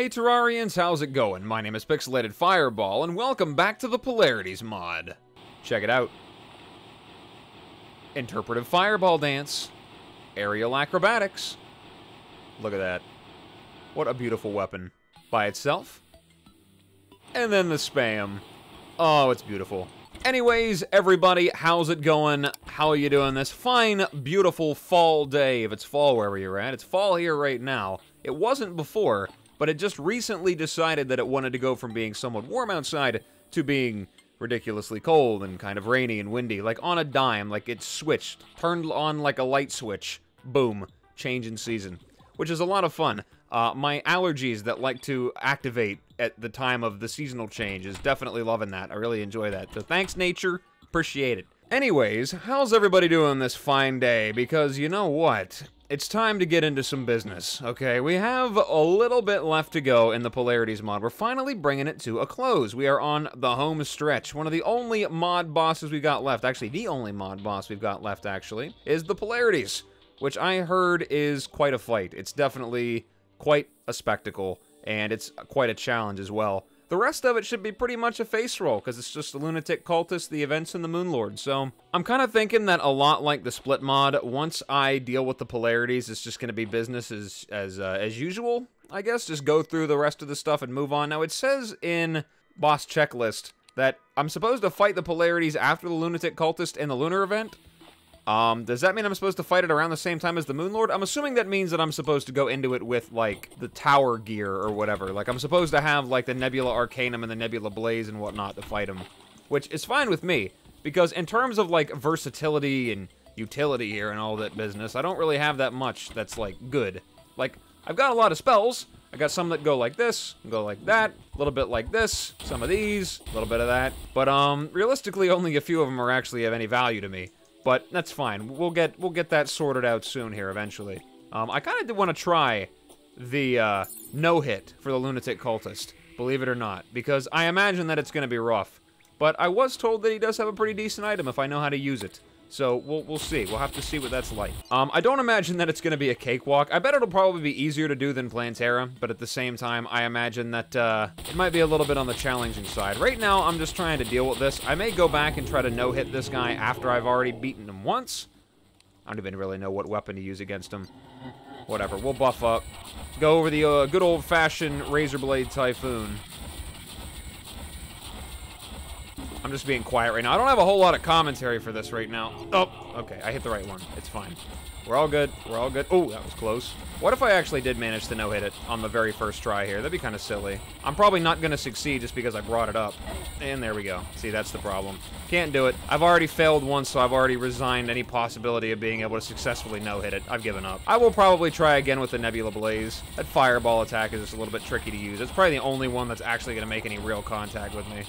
Hey Terrarians, how's it going? My name is Pixelated Fireball, and welcome back to the Polarities mod. Check it out. Interpretive Fireball Dance. Aerial Acrobatics. Look at that. What a beautiful weapon. By itself. And then the spam. Oh, it's beautiful. Anyways, everybody, how's it going? How are you doing this fine, beautiful fall day? If it's fall wherever you're at, it's fall here right now. It wasn't before, but it just recently decided that it wanted to go from being somewhat warm outside to being ridiculously cold and kind of rainy and windy, like on a dime, like it switched, turned on like a light switch. Boom, change in season, which is a lot of fun. Uh, my allergies that like to activate at the time of the seasonal change is definitely loving that. I really enjoy that. So thanks, nature. Appreciate it. Anyways, how's everybody doing this fine day? Because you know what? It's time to get into some business, okay? We have a little bit left to go in the Polarities mod. We're finally bringing it to a close. We are on the home stretch. One of the only mod bosses we've got left, actually the only mod boss we've got left, actually, is the Polarities, which I heard is quite a fight. It's definitely quite a spectacle, and it's quite a challenge as well. The rest of it should be pretty much a face roll, because it's just the Lunatic Cultist, the events, and the Moonlord. So I'm kind of thinking that a lot like the Split mod, once I deal with the polarities, it's just going to be business as, as, uh, as usual, I guess. Just go through the rest of the stuff and move on. Now, it says in Boss Checklist that I'm supposed to fight the polarities after the Lunatic Cultist in the Lunar event, um, does that mean I'm supposed to fight it around the same time as the Moonlord? I'm assuming that means that I'm supposed to go into it with, like, the tower gear or whatever. Like, I'm supposed to have, like, the Nebula Arcanum and the Nebula Blaze and whatnot to fight him. Which is fine with me, because in terms of, like, versatility and utility here and all that business, I don't really have that much that's, like, good. Like, I've got a lot of spells. I got some that go like this, go like that, a little bit like this, some of these, a little bit of that. But, um, realistically, only a few of them are actually of any value to me. But that's fine. We'll get we'll get that sorted out soon here eventually. Um, I kind of did want to try the uh, no hit for the lunatic cultist, believe it or not, because I imagine that it's going to be rough. But I was told that he does have a pretty decent item if I know how to use it. So we'll, we'll see. We'll have to see what that's like. Um, I don't imagine that it's going to be a cakewalk. I bet it'll probably be easier to do than Plantera, but at the same time, I imagine that uh, it might be a little bit on the challenging side. Right now, I'm just trying to deal with this. I may go back and try to no-hit this guy after I've already beaten him once. I don't even really know what weapon to use against him. Whatever, we'll buff up. Go over the uh, good old-fashioned Razor Blade Typhoon. I'm just being quiet right now. I don't have a whole lot of commentary for this right now. Oh, okay. I hit the right one. It's fine. We're all good. We're all good. Oh, that was close. What if I actually did manage to no-hit it on the very first try here? That'd be kind of silly. I'm probably not going to succeed just because I brought it up. And there we go. See, that's the problem. Can't do it. I've already failed once, so I've already resigned any possibility of being able to successfully no-hit it. I've given up. I will probably try again with the Nebula Blaze. That fireball attack is just a little bit tricky to use. It's probably the only one that's actually going to make any real contact with me.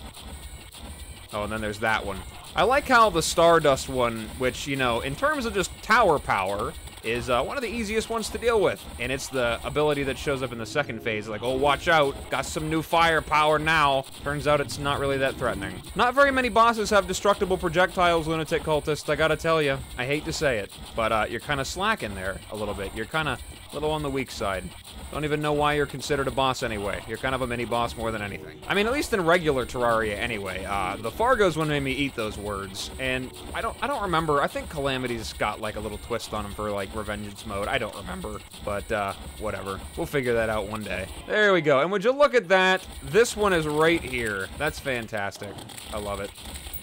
Oh, and then there's that one. I like how the Stardust one, which, you know, in terms of just tower power, is uh, one of the easiest ones to deal with. And it's the ability that shows up in the second phase, like, oh, watch out, got some new firepower now. Turns out it's not really that threatening. Not very many bosses have destructible projectiles, Lunatic Cultist, I gotta tell you. I hate to say it, but uh, you're kind of slacking there a little bit. You're kind of little on the weak side. Don't even know why you're considered a boss anyway. You're kind of a mini-boss more than anything. I mean, at least in regular Terraria anyway. Uh, the Fargo's one made me eat those words, and I don't I don't remember. I think Calamity's got like a little twist on him for like Revengeance mode. I don't remember, but uh, whatever. We'll figure that out one day. There we go. And would you look at that? This one is right here. That's fantastic. I love it.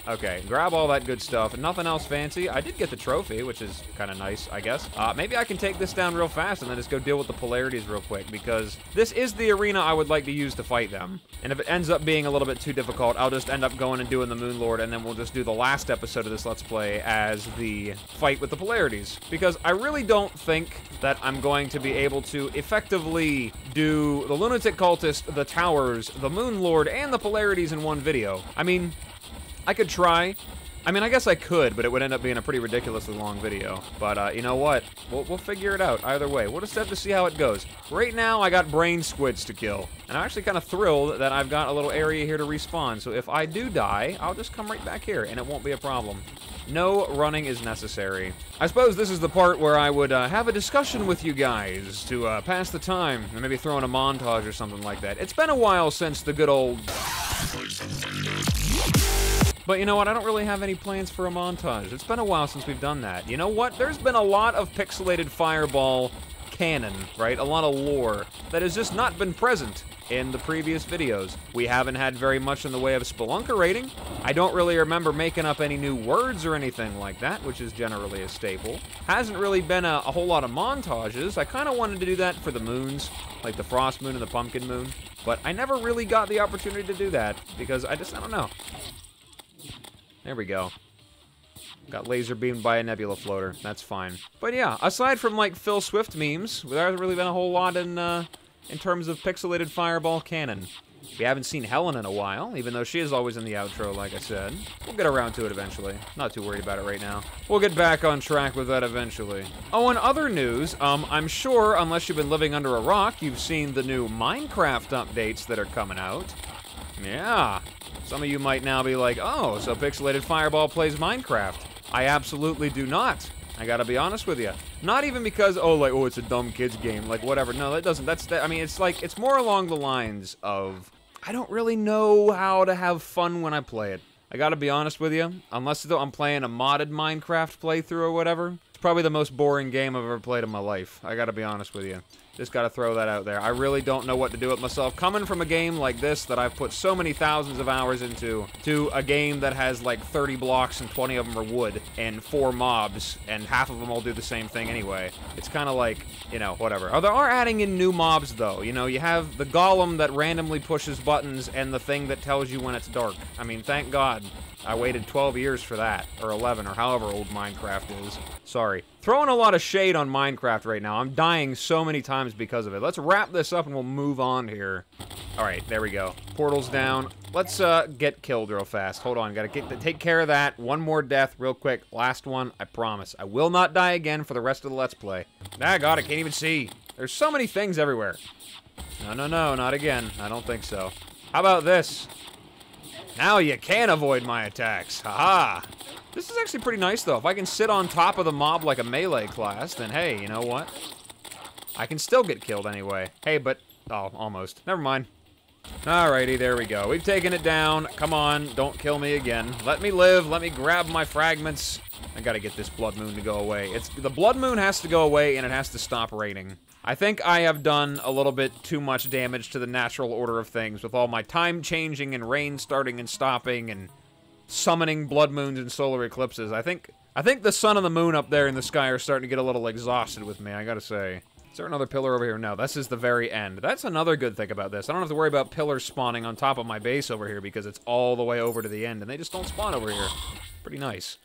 Okay, grab all that good stuff. Nothing else fancy. I did get the trophy, which is kind of nice, I guess. Uh, maybe I can take this down real fast and then just go deal with the polarities real quick, because this is the arena I would like to use to fight them. And if it ends up being a little bit too difficult, I'll just end up going and doing the Moon Lord and then we'll just do the last episode of this Let's Play as the fight with the polarities. Because I really don't think that I'm going to be able to effectively do the Lunatic Cultist, the Towers, the Moon Lord, and the polarities in one video. I mean, I could try. I mean, I guess I could, but it would end up being a pretty ridiculously long video. But, uh, you know what? We'll, we'll figure it out either way. We'll just have to see how it goes. Right now, I got brain squids to kill. And I'm actually kind of thrilled that I've got a little area here to respawn. So if I do die, I'll just come right back here, and it won't be a problem. No running is necessary. I suppose this is the part where I would uh, have a discussion with you guys to uh, pass the time, and maybe throw in a montage or something like that. It's been a while since the good old... But you know what? I don't really have any plans for a montage. It's been a while since we've done that. You know what? There's been a lot of pixelated Fireball canon, right? A lot of lore that has just not been present in the previous videos. We haven't had very much in the way of Spelunker rating. I don't really remember making up any new words or anything like that, which is generally a staple. Hasn't really been a, a whole lot of montages. I kind of wanted to do that for the moons, like the Frost Moon and the Pumpkin Moon, but I never really got the opportunity to do that because I just, I don't know. There we go. Got laser beamed by a nebula floater. That's fine. But yeah, aside from like Phil Swift memes, there hasn't really been a whole lot in uh, in terms of pixelated fireball canon. We haven't seen Helen in a while, even though she is always in the outro, like I said. We'll get around to it eventually. Not too worried about it right now. We'll get back on track with that eventually. Oh, and other news, um, I'm sure, unless you've been living under a rock, you've seen the new Minecraft updates that are coming out. Yeah. Some of you might now be like, oh, so Pixelated Fireball plays Minecraft. I absolutely do not. I gotta be honest with you. Not even because, oh, like, oh, it's a dumb kid's game, like, whatever. No, that doesn't, that's, that, I mean, it's like, it's more along the lines of, I don't really know how to have fun when I play it. I gotta be honest with you, unless though I'm playing a modded Minecraft playthrough or whatever, it's probably the most boring game I've ever played in my life. I gotta be honest with you. Just gotta throw that out there. I really don't know what to do with myself. Coming from a game like this that I've put so many thousands of hours into, to a game that has like 30 blocks and 20 of them are wood, and four mobs, and half of them all do the same thing anyway. It's kind of like, you know, whatever. Oh, they are adding in new mobs though. You know, you have the golem that randomly pushes buttons and the thing that tells you when it's dark. I mean, thank God. I waited 12 years for that, or 11, or however old Minecraft is. Sorry. Throwing a lot of shade on Minecraft right now. I'm dying so many times because of it. Let's wrap this up and we'll move on here. All right, there we go. Portal's down. Let's uh, get killed real fast. Hold on, gotta get, take care of that. One more death real quick. Last one, I promise. I will not die again for the rest of the Let's Play. Ah, God, I can't even see. There's so many things everywhere. No, no, no, not again. I don't think so. How about this? Now you can avoid my attacks. Haha. -ha. This is actually pretty nice, though. If I can sit on top of the mob like a melee class, then hey, you know what? I can still get killed anyway. Hey, but... Oh, almost. Never mind. Alrighty, there we go. We've taken it down. Come on, don't kill me again. Let me live. Let me grab my fragments. I gotta get this blood moon to go away. It's The blood moon has to go away, and it has to stop raining. I think I have done a little bit too much damage to the natural order of things with all my time changing and rain starting and stopping and summoning blood moons and solar eclipses. I think I think the sun and the moon up there in the sky are starting to get a little exhausted with me, I gotta say. Is there another pillar over here? No, this is the very end. That's another good thing about this. I don't have to worry about pillars spawning on top of my base over here because it's all the way over to the end, and they just don't spawn over here. Pretty nice.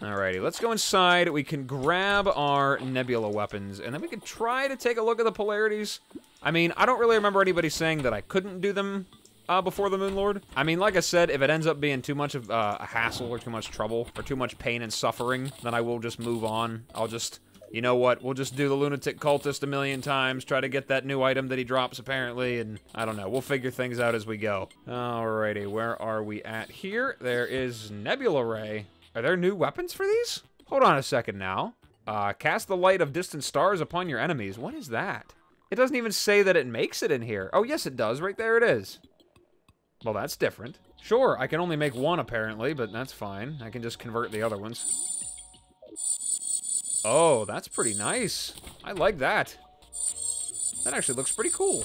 Alrighty, let's go inside. We can grab our Nebula weapons, and then we can try to take a look at the polarities. I mean, I don't really remember anybody saying that I couldn't do them uh, before the Moon Lord. I mean, like I said, if it ends up being too much of uh, a hassle or too much trouble or too much pain and suffering, then I will just move on. I'll just, you know what, we'll just do the Lunatic Cultist a million times, try to get that new item that he drops apparently, and I don't know, we'll figure things out as we go. Alrighty, where are we at here? There is Nebula Ray. Are there new weapons for these? Hold on a second now. Uh, cast the light of distant stars upon your enemies. What is that? It doesn't even say that it makes it in here. Oh, yes, it does. Right there it is. Well, that's different. Sure, I can only make one, apparently, but that's fine. I can just convert the other ones. Oh, that's pretty nice. I like that. That actually looks pretty cool.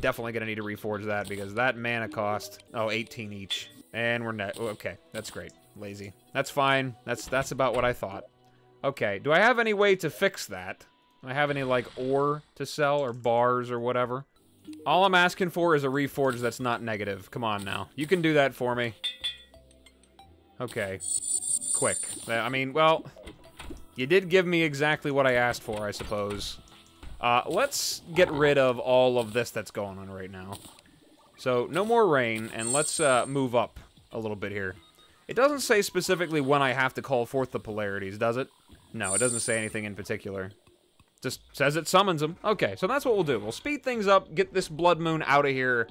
Definitely gonna need to reforge that, because that mana cost... Oh, 18 each. And we're net... Okay, that's great lazy. That's fine. That's that's about what I thought. Okay, do I have any way to fix that? Do I have any, like, ore to sell or bars or whatever? All I'm asking for is a reforge that's not negative. Come on now. You can do that for me. Okay. Quick. I mean, well, you did give me exactly what I asked for, I suppose. Uh, let's get rid of all of this that's going on right now. So, no more rain, and let's uh, move up a little bit here. It doesn't say specifically when I have to call forth the polarities, does it? No, it doesn't say anything in particular. Just says it summons them. Okay, so that's what we'll do. We'll speed things up, get this Blood Moon out of here,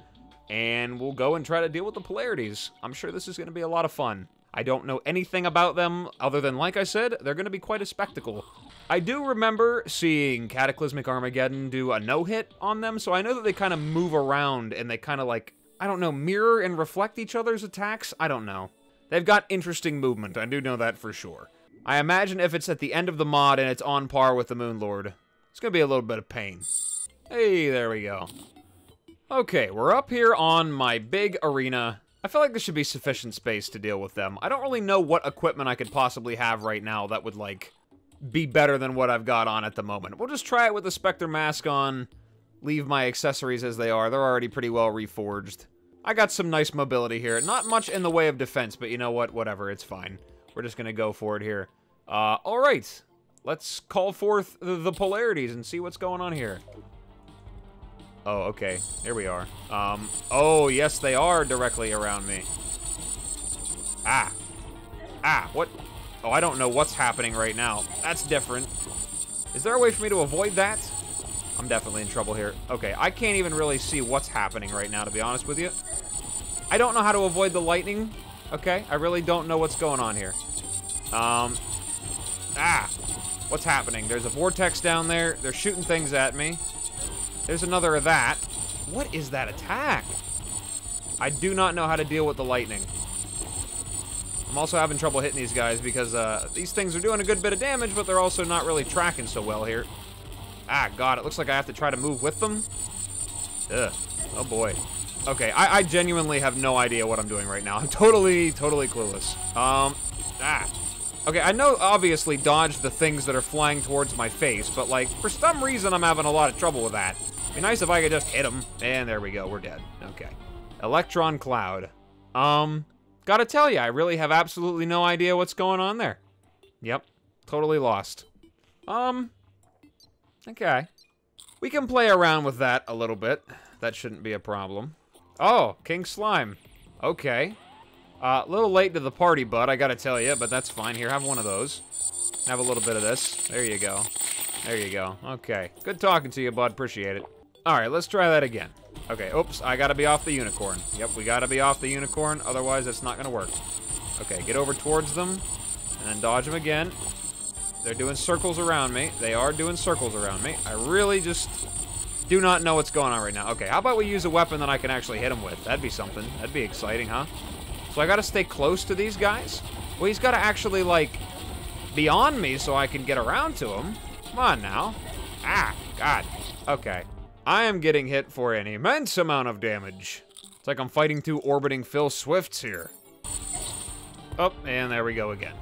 and we'll go and try to deal with the polarities. I'm sure this is going to be a lot of fun. I don't know anything about them other than, like I said, they're going to be quite a spectacle. I do remember seeing Cataclysmic Armageddon do a no-hit on them, so I know that they kind of move around and they kind of like, I don't know, mirror and reflect each other's attacks? I don't know. They've got interesting movement, I do know that for sure. I imagine if it's at the end of the mod and it's on par with the Moon Lord, it's going to be a little bit of pain. Hey, there we go. Okay, we're up here on my big arena. I feel like there should be sufficient space to deal with them. I don't really know what equipment I could possibly have right now that would, like, be better than what I've got on at the moment. We'll just try it with the Spectre mask on, leave my accessories as they are. They're already pretty well reforged. I got some nice mobility here. Not much in the way of defense, but you know what? Whatever, it's fine. We're just gonna go for it here. Uh, alright. Let's call forth the polarities and see what's going on here. Oh, okay. Here we are. Um, oh, yes, they are directly around me. Ah. Ah, what? Oh, I don't know what's happening right now. That's different. Is there a way for me to avoid that? I'm definitely in trouble here. Okay, I can't even really see what's happening right now, to be honest with you. I don't know how to avoid the lightning. Okay, I really don't know what's going on here. Um, ah, what's happening? There's a vortex down there. They're shooting things at me. There's another of that. What is that attack? I do not know how to deal with the lightning. I'm also having trouble hitting these guys because uh, these things are doing a good bit of damage, but they're also not really tracking so well here. Ah, God, it looks like I have to try to move with them. Ugh. Oh, boy. Okay, I, I genuinely have no idea what I'm doing right now. I'm totally, totally clueless. Um, ah. Okay, I know obviously dodge the things that are flying towards my face, but like, for some reason I'm having a lot of trouble with that. Be nice if I could just hit them. And there we go, we're dead. Okay. Electron Cloud. Um, Gotta tell you, I really have absolutely no idea what's going on there. Yep, totally lost. Um, okay. We can play around with that a little bit. That shouldn't be a problem. Oh, King Slime. Okay. A uh, little late to the party, bud, I gotta tell you, but that's fine. Here, have one of those. Have a little bit of this. There you go. There you go. Okay. Good talking to you, bud. Appreciate it. Alright, let's try that again. Okay, oops, I gotta be off the unicorn. Yep, we gotta be off the unicorn, otherwise it's not gonna work. Okay, get over towards them, and then dodge them again. They're doing circles around me. They are doing circles around me. I really just do not know what's going on right now. Okay, how about we use a weapon that I can actually hit him with? That'd be something. That'd be exciting, huh? So I gotta stay close to these guys? Well, he's gotta actually, like, be on me so I can get around to him. Come on now. Ah, God. Okay. I am getting hit for an immense amount of damage. It's like I'm fighting two orbiting Phil Swifts here. Oh, and there we go again.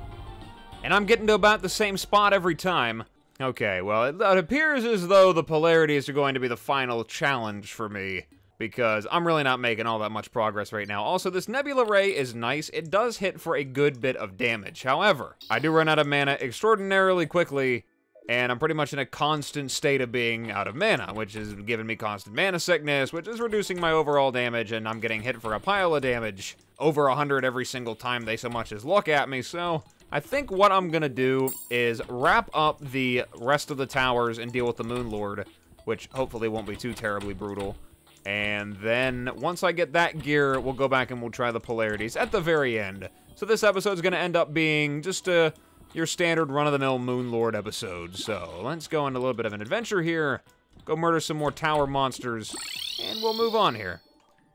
And I'm getting to about the same spot every time. Okay, well, it, it appears as though the polarities are going to be the final challenge for me because I'm really not making all that much progress right now. Also, this Nebula Ray is nice. It does hit for a good bit of damage. However, I do run out of mana extraordinarily quickly, and I'm pretty much in a constant state of being out of mana, which is giving me constant mana sickness, which is reducing my overall damage, and I'm getting hit for a pile of damage, over 100 every single time they so much as look at me, so I think what I'm gonna do is wrap up the rest of the towers and deal with the Moon Lord, which hopefully won't be too terribly brutal. And then, once I get that gear, we'll go back and we'll try the polarities at the very end. So this episode's gonna end up being just a your standard run-of-the-mill Moon Lord episode. So let's go on a little bit of an adventure here, go murder some more tower monsters, and we'll move on here.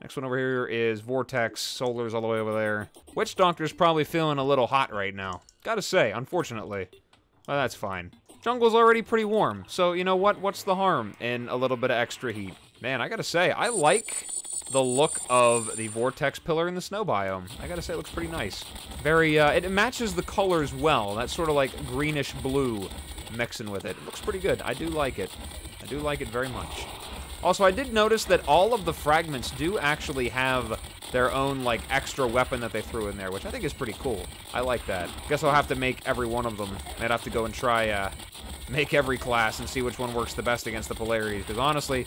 Next one over here is Vortex. Solar's all the way over there. Witch Doctor's probably feeling a little hot right now. Gotta say, unfortunately. Well, that's fine. Jungle's already pretty warm, so you know what? What's the harm in a little bit of extra heat? Man, I gotta say, I like the look of the vortex pillar in the snow biome. I gotta say, it looks pretty nice. Very, uh, it matches the colors well. That sort of like greenish blue mixing with it. It looks pretty good. I do like it. I do like it very much. Also, I did notice that all of the fragments do actually have their own, like, extra weapon that they threw in there, which I think is pretty cool. I like that. Guess I'll have to make every one of them. I'd have to go and try, uh, make every class and see which one works the best against the polarities. Because honestly,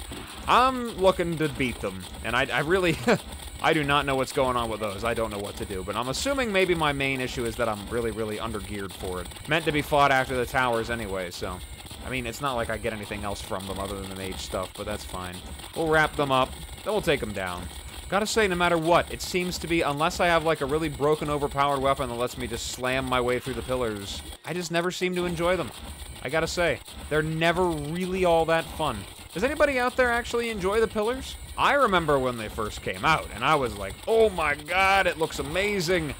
I'm looking to beat them. And I, I really, I do not know what's going on with those. I don't know what to do. But I'm assuming maybe my main issue is that I'm really, really under-geared for it. Meant to be fought after the towers anyway, so... I mean, it's not like I get anything else from them other than the mage stuff, but that's fine. We'll wrap them up, then we'll take them down. Gotta say, no matter what, it seems to be, unless I have like a really broken, overpowered weapon that lets me just slam my way through the pillars, I just never seem to enjoy them. I gotta say, they're never really all that fun. Does anybody out there actually enjoy the pillars? I remember when they first came out, and I was like, oh my god, it looks amazing.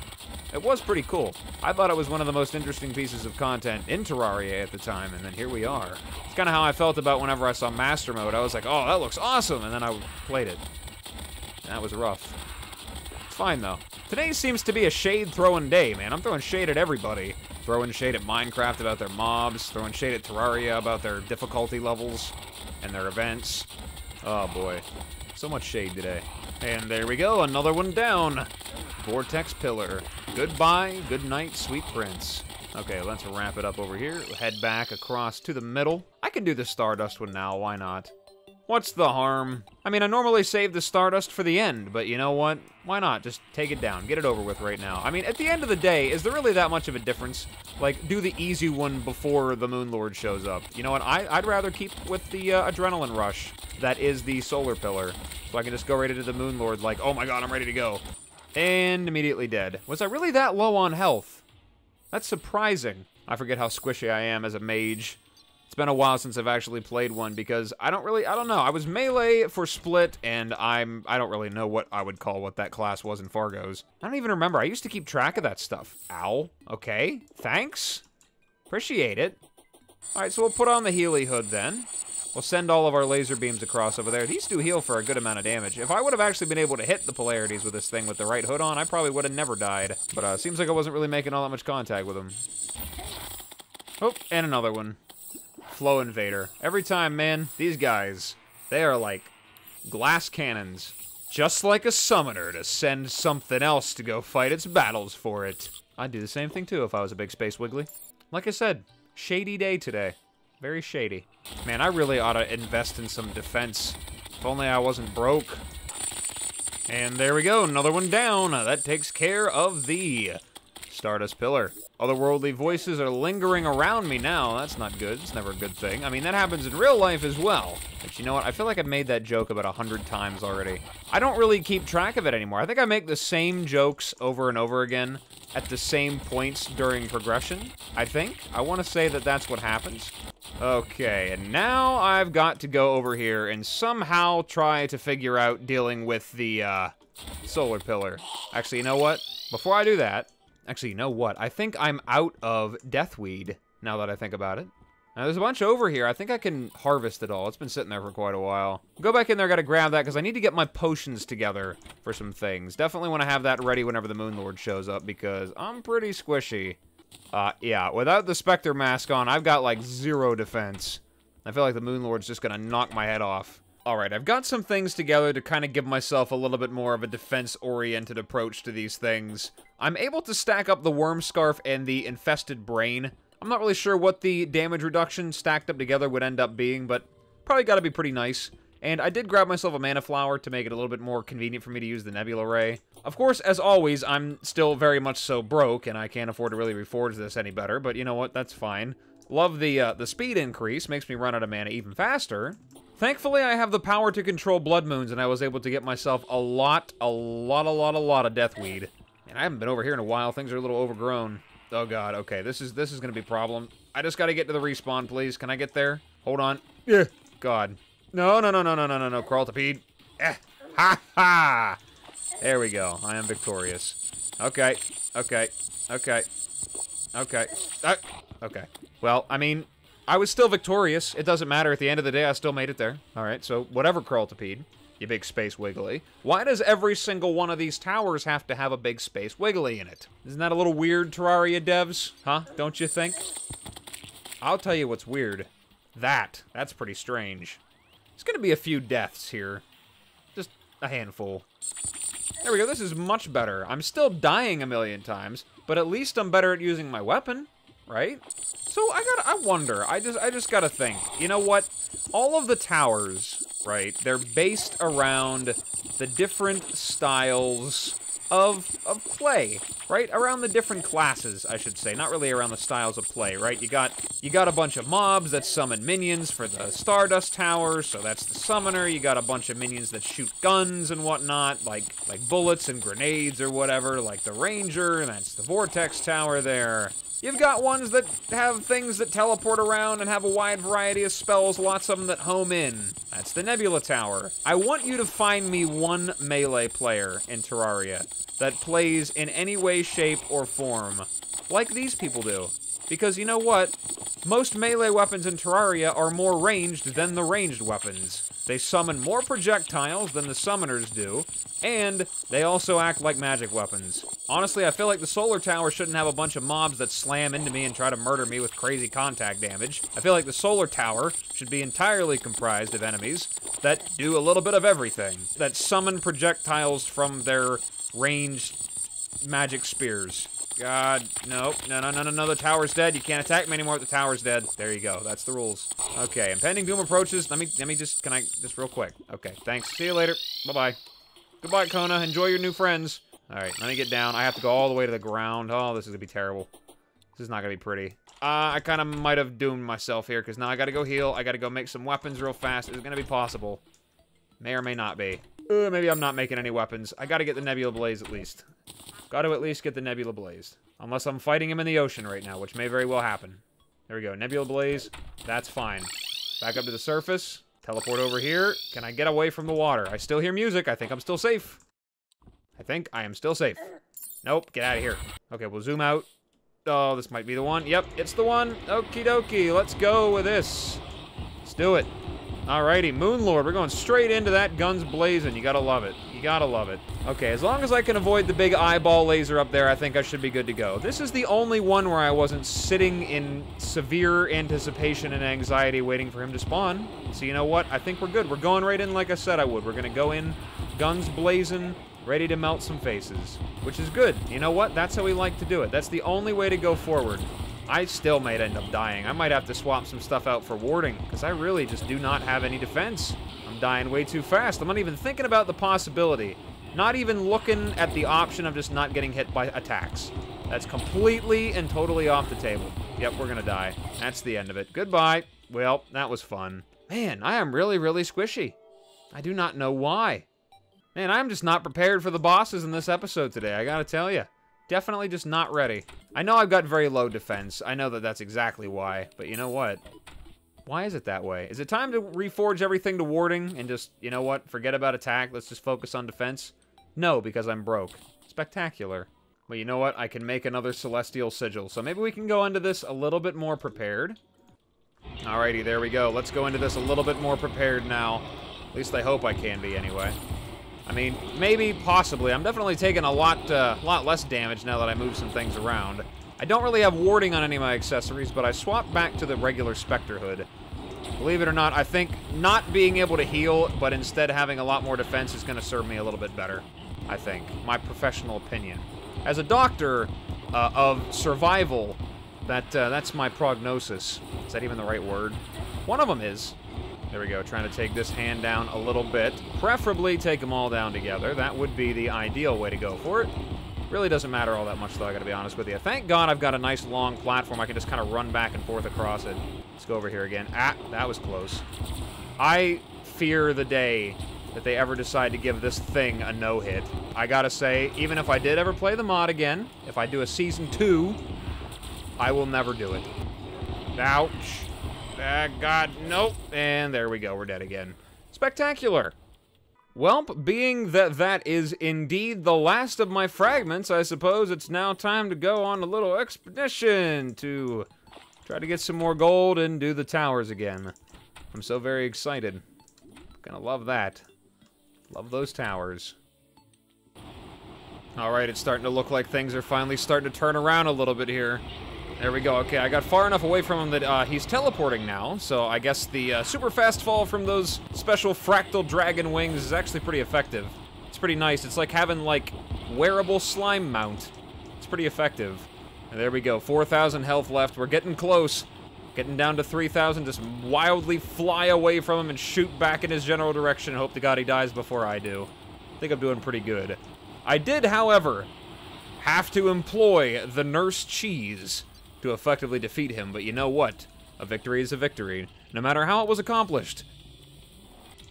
It was pretty cool. I thought it was one of the most interesting pieces of content in Terraria at the time, and then here we are. It's kind of how I felt about whenever I saw Master Mode. I was like, oh, that looks awesome, and then I played it. And That was rough. It's fine, though. Today seems to be a shade-throwing day, man. I'm throwing shade at everybody. Throwing shade at Minecraft about their mobs, throwing shade at Terraria about their difficulty levels and their events. Oh, boy. So much shade today. And there we go, another one down. Vortex Pillar. Goodbye, good night, sweet prince. Okay, let's wrap it up over here. Head back across to the middle. I can do the Stardust one now, why not? What's the harm? I mean, I normally save the Stardust for the end, but you know what? Why not? Just take it down. Get it over with right now. I mean, at the end of the day, is there really that much of a difference? Like, do the easy one before the Moon Lord shows up. You know what? I, would rather keep with the uh, Adrenaline Rush. That is the Solar Pillar. So I can just go right into the Moon Lord like, oh my god, I'm ready to go. And immediately dead. Was I really that low on health? That's surprising. I forget how squishy I am as a mage. It's been a while since I've actually played one because I don't really, I don't know. I was melee for Split, and I'm, I don't really know what I would call what that class was in Fargo's. I don't even remember. I used to keep track of that stuff. Ow. Okay. Thanks. Appreciate it. All right, so we'll put on the Healy hood then. We'll send all of our laser beams across over there. These do heal for a good amount of damage. If I would have actually been able to hit the polarities with this thing with the right hood on, I probably would have never died. But uh, seems like I wasn't really making all that much contact with them. Oh, and another one. Flow Invader. Every time, man, these guys, they are like glass cannons. Just like a summoner to send something else to go fight its battles for it. I'd do the same thing too if I was a big space wiggly. Like I said, shady day today. Very shady. Man, I really ought to invest in some defense. If only I wasn't broke. And there we go, another one down. That takes care of the Stardust Pillar. Otherworldly voices are lingering around me now. That's not good. It's never a good thing. I mean, that happens in real life as well. But you know what? I feel like I've made that joke about a hundred times already. I don't really keep track of it anymore. I think I make the same jokes over and over again at the same points during progression, I think. I want to say that that's what happens. Okay, and now I've got to go over here and somehow try to figure out dealing with the, uh, solar pillar. Actually, you know what? Before I do that, actually, you know what? I think I'm out of deathweed, now that I think about it. Now, there's a bunch over here. I think I can harvest it all. It's been sitting there for quite a while. Go back in there, gotta grab that, because I need to get my potions together for some things. Definitely want to have that ready whenever the Moon Lord shows up, because I'm pretty squishy. Uh, yeah, without the Spectre mask on, I've got, like, zero defense. I feel like the Moon Lord's just gonna knock my head off. Alright, I've got some things together to kind of give myself a little bit more of a defense-oriented approach to these things. I'm able to stack up the Worm Scarf and the Infested Brain. I'm not really sure what the damage reduction stacked up together would end up being, but probably gotta be pretty nice. And I did grab myself a Mana Flower to make it a little bit more convenient for me to use the Nebula Ray. Of course, as always, I'm still very much so broke, and I can't afford to really reforge this any better, but you know what, that's fine. Love the, uh, the speed increase, makes me run out of mana even faster. Thankfully, I have the power to control Blood Moons, and I was able to get myself a lot, a lot, a lot, a lot of Deathweed. And I haven't been over here in a while, things are a little overgrown. Oh god, okay, this is this is gonna be a problem. I just gotta get to the respawn, please. Can I get there? Hold on. Yeah. God. No, no, no, no, no, no, no, no, Crawltipede. Eh. Ha ha! There we go. I am victorious. Okay. Okay. Okay. Okay. Uh, okay. Well, I mean, I was still victorious. It doesn't matter. At the end of the day, I still made it there. All right, so whatever, Crawltipede. You big space wiggly. Why does every single one of these towers have to have a big space wiggly in it? Isn't that a little weird, Terraria devs? Huh? Don't you think? I'll tell you what's weird. That. That's pretty strange. There's going to be a few deaths here. Just a handful. There we go. This is much better. I'm still dying a million times, but at least I'm better at using my weapon, right? So I got I wonder. I just I just got to think. You know what? All of the towers, right? They're based around the different styles of of play, right? Around the different classes, I should say. Not really around the styles of play, right? You got you got a bunch of mobs that summon minions for the Stardust Tower, so that's the summoner. You got a bunch of minions that shoot guns and whatnot, like like bullets and grenades or whatever, like the Ranger, and that's the Vortex Tower there. You've got ones that have things that teleport around and have a wide variety of spells, lots of them that home in. That's the Nebula Tower. I want you to find me one melee player in Terraria that plays in any way, shape, or form like these people do. Because you know what? Most melee weapons in Terraria are more ranged than the ranged weapons. They summon more projectiles than the summoners do, and they also act like magic weapons. Honestly, I feel like the Solar Tower shouldn't have a bunch of mobs that slam into me and try to murder me with crazy contact damage. I feel like the Solar Tower should be entirely comprised of enemies that do a little bit of everything, that summon projectiles from their ranged magic spears. God, nope. No, no, no, no, no, the tower's dead. You can't attack me anymore. The tower's dead. There you go. That's the rules. Okay, impending doom approaches. Let me, let me just, can I, just real quick. Okay, thanks. See you later. Bye-bye. Goodbye, Kona. Enjoy your new friends. All right, let me get down. I have to go all the way to the ground. Oh, this is gonna be terrible. This is not gonna be pretty. Uh, I kind of might have doomed myself here, because now I gotta go heal. I gotta go make some weapons real fast. Is it gonna be possible? May or may not be. Uh, maybe I'm not making any weapons. I gotta get the Nebula Blaze at least. Gotta at least get the Nebula Blaze. Unless I'm fighting him in the ocean right now, which may very well happen. There we go. Nebula Blaze. That's fine. Back up to the surface. Teleport over here. Can I get away from the water? I still hear music. I think I'm still safe. I think I am still safe. Nope. Get out of here. Okay, we'll zoom out. Oh, this might be the one. Yep, it's the one. Okie dokie. Let's go with this. Let's do it. Alrighty, Moon Lord. We're going straight into that guns blazing. You gotta love it. Gotta love it. Okay, as long as I can avoid the big eyeball laser up there, I think I should be good to go. This is the only one where I wasn't sitting in severe anticipation and anxiety waiting for him to spawn. So you know what? I think we're good. We're going right in like I said I would. We're gonna go in, guns blazing, ready to melt some faces. Which is good. You know what? That's how we like to do it. That's the only way to go forward. I still might end up dying. I might have to swap some stuff out for warding, because I really just do not have any defense. I'm dying way too fast. I'm not even thinking about the possibility. Not even looking at the option of just not getting hit by attacks. That's completely and totally off the table. Yep, we're gonna die. That's the end of it. Goodbye. Well, that was fun. Man, I am really, really squishy. I do not know why. Man, I'm just not prepared for the bosses in this episode today, I gotta tell you. Definitely just not ready. I know I've got very low defense. I know that that's exactly why. But you know what? Why is it that way? Is it time to reforge everything to warding and just, you know what, forget about attack, let's just focus on defense? No, because I'm broke. Spectacular. But you know what? I can make another Celestial Sigil, so maybe we can go into this a little bit more prepared. Alrighty, there we go. Let's go into this a little bit more prepared now. At least I hope I can be, anyway. I mean, maybe, possibly. I'm definitely taking a lot, uh, lot less damage now that I move some things around. I don't really have warding on any of my accessories, but I swapped back to the regular Spectre Hood. Believe it or not, I think not being able to heal, but instead having a lot more defense is going to serve me a little bit better. I think. My professional opinion. As a doctor uh, of survival, that uh, that's my prognosis. Is that even the right word? One of them is. There we go, trying to take this hand down a little bit. Preferably take them all down together. That would be the ideal way to go for it. Really doesn't matter all that much, though, I gotta be honest with you. Thank God I've got a nice long platform. I can just kind of run back and forth across it. Let's go over here again. Ah, that was close. I fear the day that they ever decide to give this thing a no-hit. I gotta say, even if I did ever play the mod again, if I do a Season 2, I will never do it. Ouch. Ah, God, nope. And there we go, we're dead again. Spectacular. Welp, being that that is indeed the last of my fragments, I suppose it's now time to go on a little expedition to try to get some more gold and do the towers again. I'm so very excited. Gonna love that. Love those towers. Alright, it's starting to look like things are finally starting to turn around a little bit here. There we go. Okay, I got far enough away from him that uh, he's teleporting now, so I guess the uh, super fast fall from those special fractal dragon wings is actually pretty effective. It's pretty nice. It's like having, like, wearable slime mount. It's pretty effective. And there we go. 4,000 health left. We're getting close. Getting down to 3,000. Just wildly fly away from him and shoot back in his general direction. Hope to God he dies before I do. I think I'm doing pretty good. I did, however, have to employ the Nurse Cheese to effectively defeat him, but you know what? A victory is a victory, no matter how it was accomplished.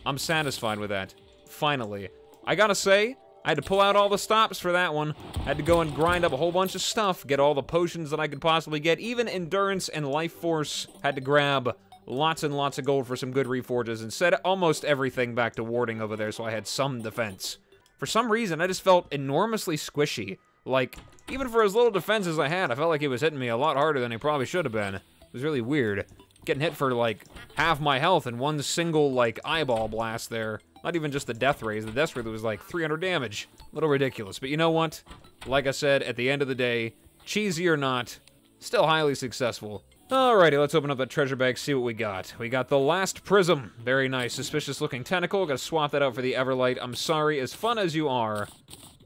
I'm satisfied with that. Finally. I gotta say, I had to pull out all the stops for that one. I had to go and grind up a whole bunch of stuff, get all the potions that I could possibly get. Even Endurance and Life Force had to grab lots and lots of gold for some good reforges and set almost everything back to warding over there so I had some defense. For some reason, I just felt enormously squishy. Like, even for as little defense as I had, I felt like he was hitting me a lot harder than he probably should have been. It was really weird. Getting hit for, like, half my health in one single, like, eyeball blast there. Not even just the death rays. The death ray was like 300 damage. A little ridiculous. But you know what? Like I said, at the end of the day, cheesy or not, still highly successful. Alrighty, let's open up that treasure bag, see what we got. We got the last prism. Very nice. Suspicious looking tentacle. Gotta swap that out for the Everlight. I'm sorry, as fun as you are,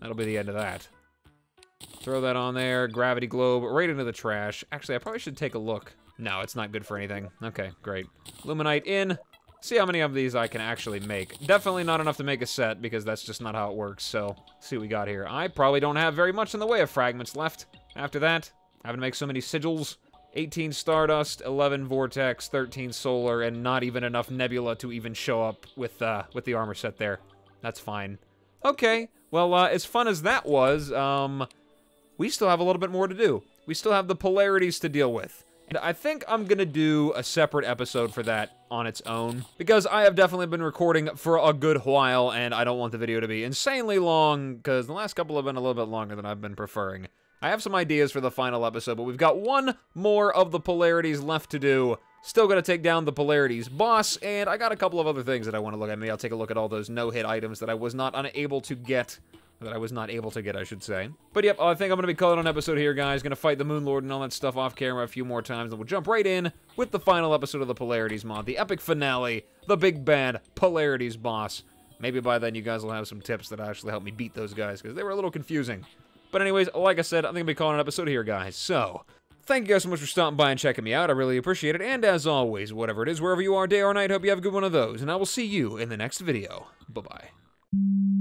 that'll be the end of that. Throw that on there. Gravity globe right into the trash. Actually, I probably should take a look. No, it's not good for anything. Okay, great. Luminite in. See how many of these I can actually make. Definitely not enough to make a set, because that's just not how it works, so see what we got here. I probably don't have very much in the way of fragments left. After that, having to make so many sigils. 18 Stardust, 11 Vortex, 13 Solar, and not even enough Nebula to even show up with, uh, with the armor set there. That's fine. Okay, well, uh, as fun as that was, um, we still have a little bit more to do. We still have the polarities to deal with. And I think I'm going to do a separate episode for that on its own, because I have definitely been recording for a good while, and I don't want the video to be insanely long, because the last couple have been a little bit longer than I've been preferring. I have some ideas for the final episode, but we've got one more of the polarities left to do. Still gonna take down the polarities boss, and I got a couple of other things that I want to look at. Maybe I'll take a look at all those no-hit items that I was not unable to get that I was not able to get, I should say. But yep, I think I'm going to be calling an episode here, guys. Going to fight the Moon Lord and all that stuff off camera a few more times, and we'll jump right in with the final episode of the Polarities mod, the epic finale, the big bad Polarities boss. Maybe by then you guys will have some tips that actually help me beat those guys, because they were a little confusing. But anyways, like I said, I'm going to be calling an episode here, guys. So, thank you guys so much for stopping by and checking me out. I really appreciate it. And as always, whatever it is, wherever you are, day or night, hope you have a good one of those. And I will see you in the next video. Bye-bye.